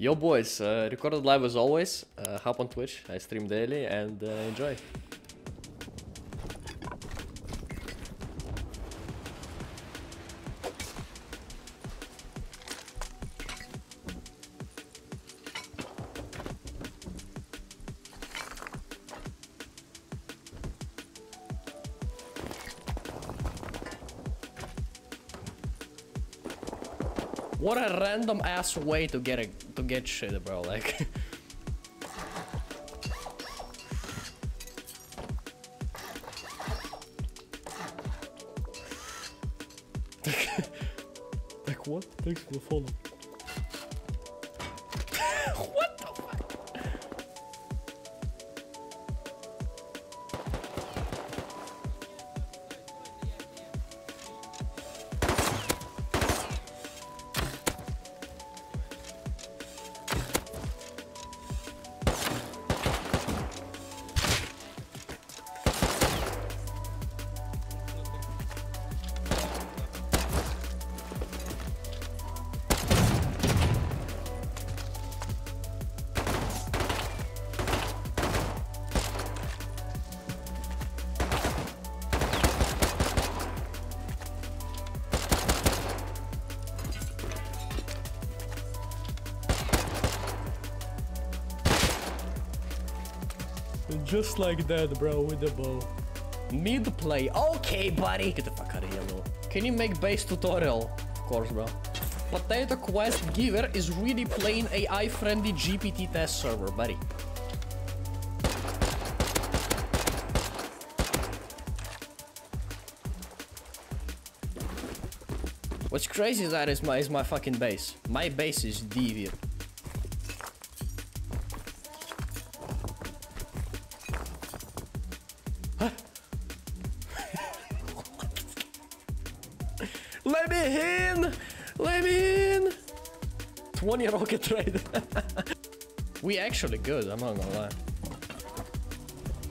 Yo boys, uh, recorded live as always. Uh, hop on Twitch, I stream daily and uh, enjoy. Random ass way to get a to get shit, bro. Like, like what? Thanks for the follow. Just like that, bro, with the bow. Mid play. Okay, buddy. Get the fuck out of here, bro. Can you make base tutorial? Of course, bro. Potato Quest Giver is really playing AI-friendly GPT test server, buddy. What's crazy is that is my is my fucking base. My base is deviant. 20 rocket trade. we actually good, I'm not gonna lie.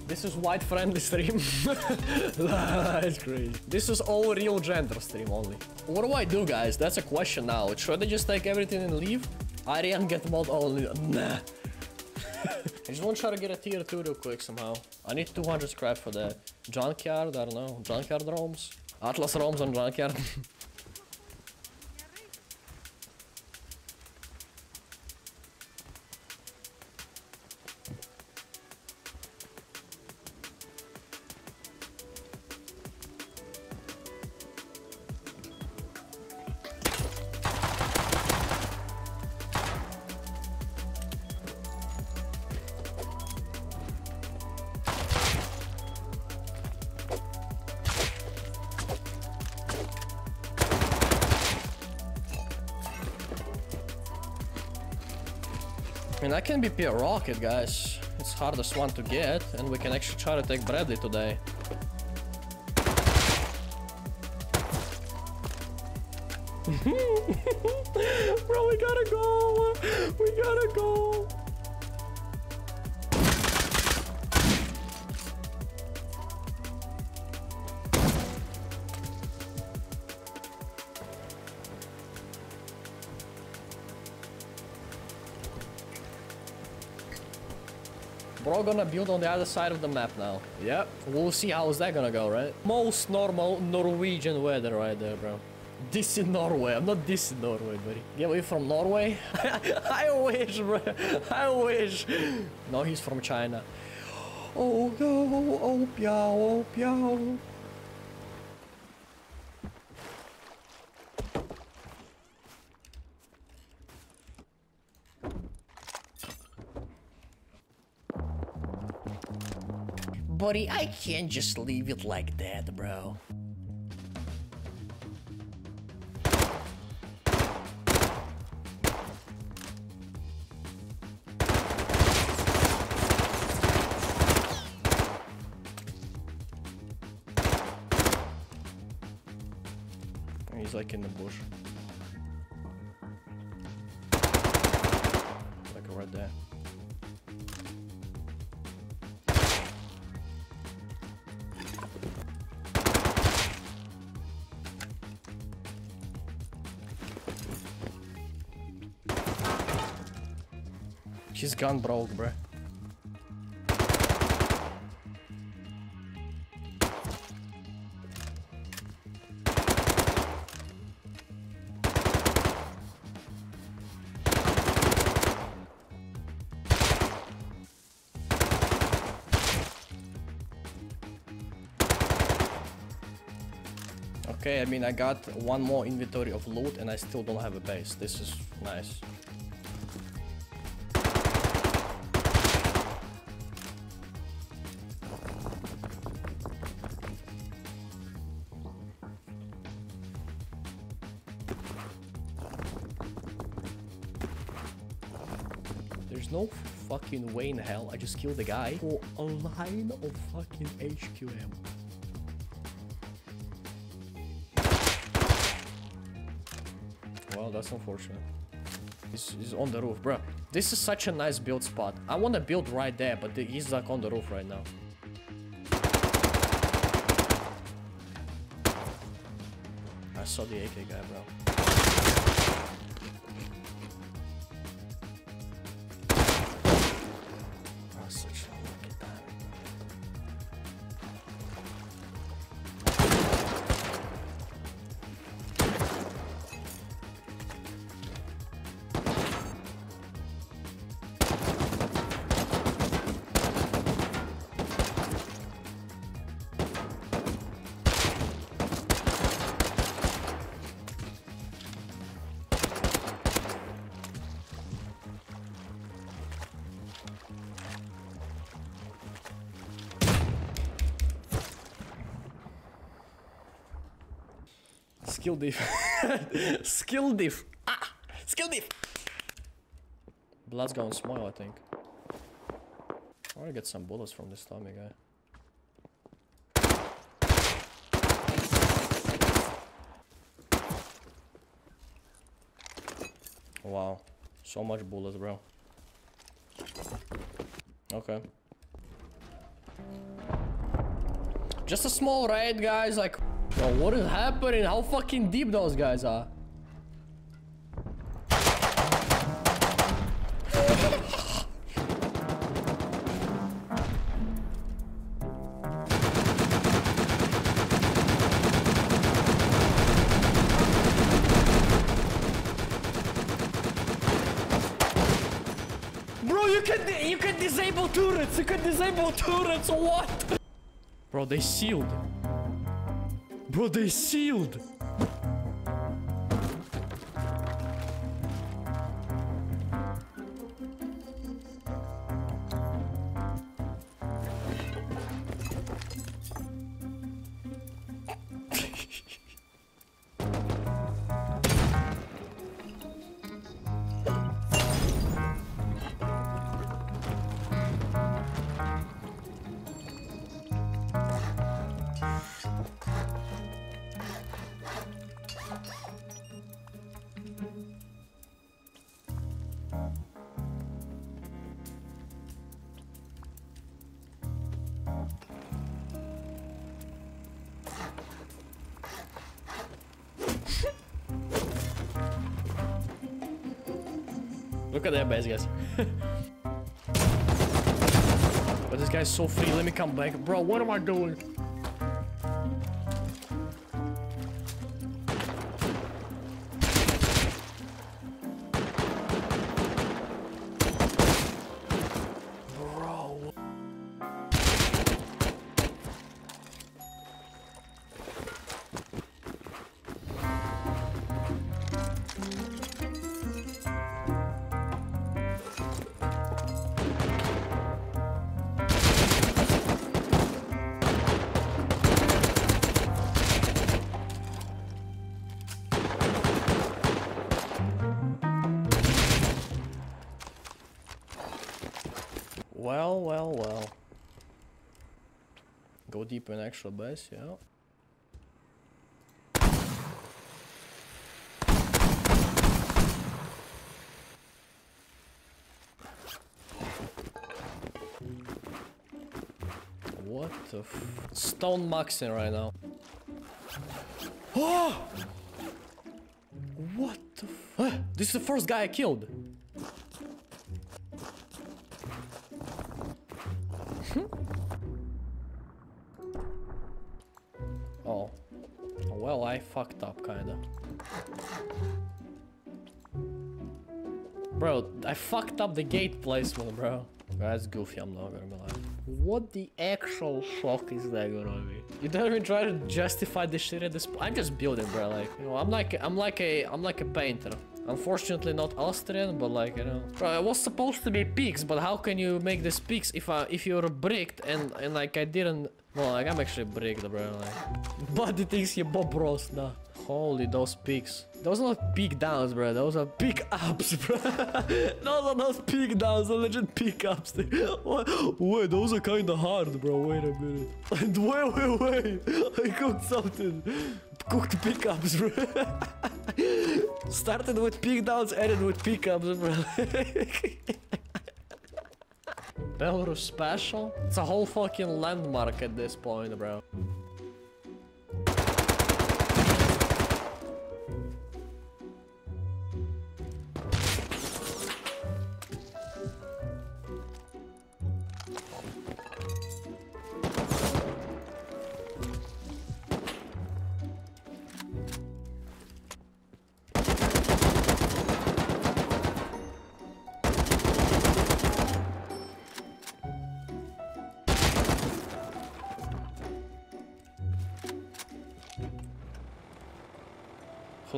This is white friendly stream. That's crazy. This is all real gender stream only. What do I do, guys? That's a question now. Should I just take everything and leave? Arian get mod only. Nah. I just want to try to get a tier 2 real quick somehow. I need 200 scrap for that. Junkyard, I don't know. Junkyard roams? Atlas roams on Junkyard. That can be pure rocket, guys. It's hardest one to get, and we can actually try to take Bradley today. Bro, we gotta go! We gotta go! Bro gonna build on the other side of the map now. Yep. We'll see how's that gonna go, right? Most normal Norwegian weather right there, bro. This is Norway. I'm not this in Norway, buddy. Get away from Norway? I wish, bro. I wish. No, he's from China. Oh no, oh piao, oh piao. Buddy, I can't just leave it like that, bro. His gun broke, bruh. Okay, I mean, I got one more inventory of loot and I still don't have a base. This is nice. There's no fucking way in hell I just killed the guy for a line of fucking HQM. Well, that's unfortunate. He's, he's on the roof, bro. This is such a nice build spot. I want to build right there, but the, he's like on the roof right now. I saw the AK guy, bro. Skill diff. Skill diff. Ah! Skill diff! Blood's going small, I think. I wanna get some bullets from this Tommy guy. Wow. So much bullets, bro. Okay. Just a small raid, guys. Like, Bro, what is happening? How fucking deep those guys are? Bro, you can you can disable turrets. You can disable turrets. What? Bro, they sealed. Bro, they sealed. Look at that base, guys. but this guy's so free. Let me come back. Bro, what am I doing? Well, well, well. Go deep in actual base, yeah. What the Stone maxing right now. Oh! What the f- This is the first guy I killed. Oh. Well, I fucked up, kinda. Bro, I fucked up the gate placement, bro. That's goofy, I'm not gonna be lying. What the actual fuck is that gonna be? You don't even try to justify this shit at this point. I'm just building, bro. Like, you know, I'm like, I'm like a, I'm like a painter. Unfortunately, not Austrian, but like, you know, bro, it was supposed to be peeks, but how can you make this peeks if I, if you're bricked and and like I didn't? Well, like I'm actually bricked, bro. Like, buddy thinks you're Bob Ross, nah. Holy, those peeks. Those are not peek downs, bro. Those are peek ups, bro. those are not peek downs. Those are legit peek ups. Wait, those are kind of hard, bro. Wait a minute. wait, wait, wait. I cooked something. Cooked pickups, bro. Started with peek downs, ended with pickups, bro. Belarus special? It's a whole fucking landmark at this point, bro.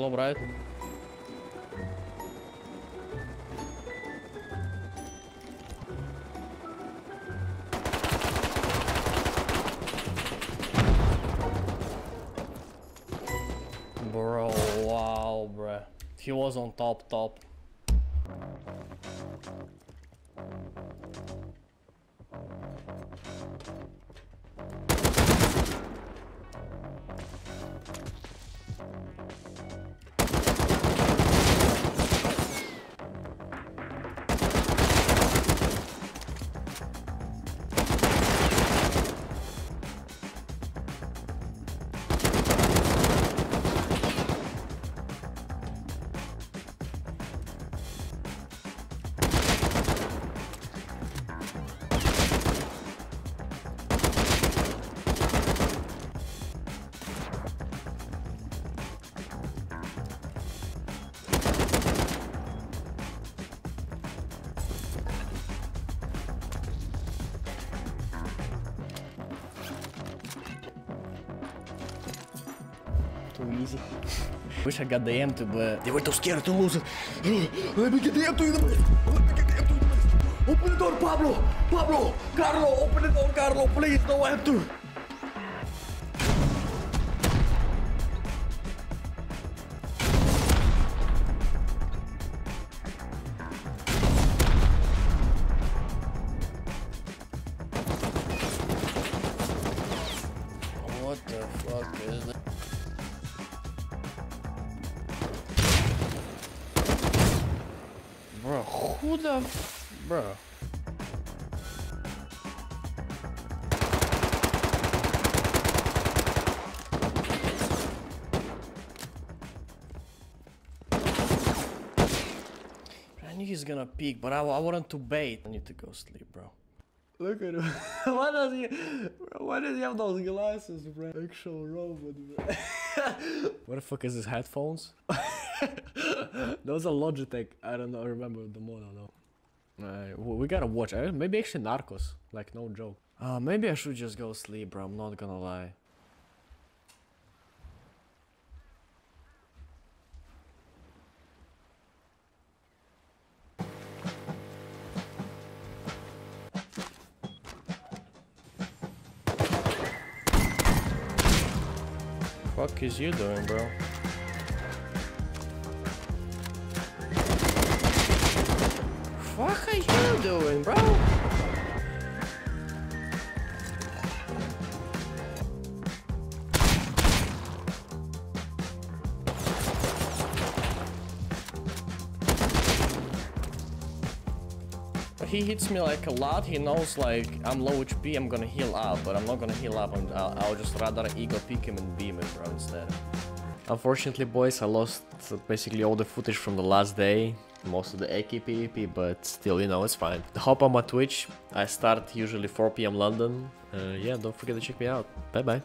Hello, Bright. Bro, wow, bro. He was on top, top. Too easy. Wish I got the M2, but they were too scared to lose it. Let me get the M2 in the Let me get the M2 in the Open the door, Pablo! Pablo! Carlo! Open the door, Carlo! Please, no M2! What Who the f- Bro. I knew he's gonna peek, but I, I wanted to bait. I need to go sleep, bro. Look at him. why does he? Bro, why does he have those glasses, bro? Actual robot, bro. what the fuck is his headphones? those a Logitech. I don't know. I remember the model though. We gotta watch. Maybe actually Narcos. Like no joke. Uh, maybe I should just go sleep, bro. I'm not gonna lie. Fuck is you doing, bro? Are you doing, bro? He hits me like a lot. He knows like I'm low HP. I'm gonna heal up, but I'm not gonna heal up. I'm, I'll, I'll just rather ego pick him and beam him, bro, instead. Unfortunately, boys, I lost basically all the footage from the last day. Most of the AK PvP, but still, you know, it's fine. Hop on my Twitch. I start usually 4 p.m. London. Uh, yeah, don't forget to check me out. Bye bye.